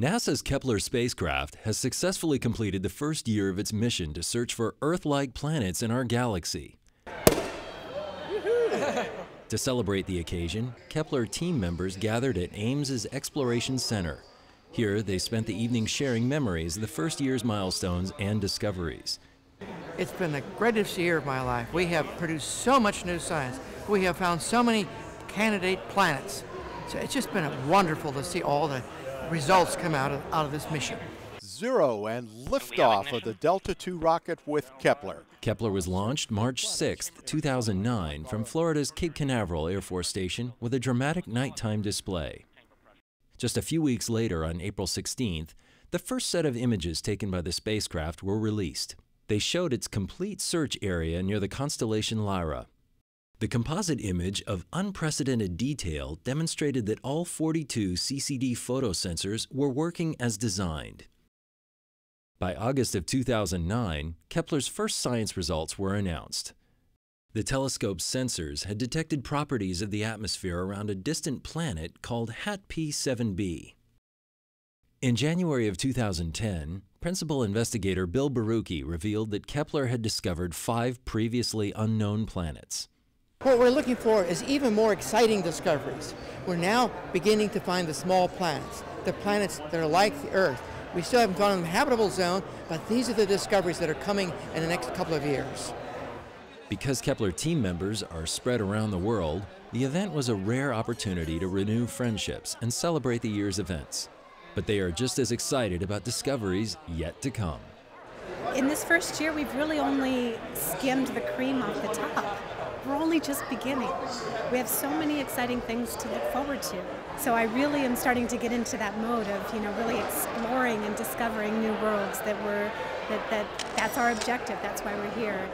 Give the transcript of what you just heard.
NASA's Kepler spacecraft has successfully completed the first year of its mission to search for Earth like planets in our galaxy. to celebrate the occasion, Kepler team members gathered at Ames's Exploration Center. Here, they spent the evening sharing memories of the first year's milestones and discoveries. It's been the greatest year of my life. We have produced so much new science. We have found so many candidate planets. So it's just been wonderful to see all the results come out of, out of this mission. Zero and liftoff of the Delta II rocket with Kepler. Kepler was launched March 6, 2009, from Florida's Cape Canaveral Air Force Station with a dramatic nighttime display. Just a few weeks later, on April 16th, the first set of images taken by the spacecraft were released. They showed its complete search area near the constellation Lyra, the composite image of unprecedented detail demonstrated that all 42 CCD photosensors were working as designed. By August of 2009, Kepler's first science results were announced. The telescope's sensors had detected properties of the atmosphere around a distant planet called HAT P7b. In January of 2010, principal investigator Bill Borucki revealed that Kepler had discovered five previously unknown planets. What we're looking for is even more exciting discoveries. We're now beginning to find the small planets, the planets that are like the Earth. We still haven't gone in the habitable zone, but these are the discoveries that are coming in the next couple of years. Because Kepler team members are spread around the world, the event was a rare opportunity to renew friendships and celebrate the year's events. But they are just as excited about discoveries yet to come. In this first year, we've really only skimmed the cream off the top we're only just beginning. We have so many exciting things to look forward to. So I really am starting to get into that mode of, you know, really exploring and discovering new worlds that we're that, that that's our objective. That's why we're here.